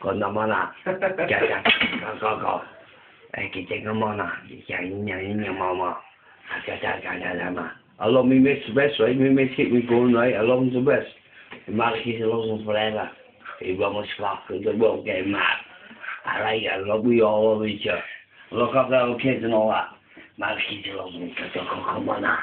Kona mana, kaka, kakaka, mà mà ikinya inya mama, kaka kaka mà Along me miss the best, right? Me miss keep me going right along the best. The mark is along forever. It almost fuck, the world get mad. I like it, love we all love each other. Look up the little kids and all that. Mark is along, come on now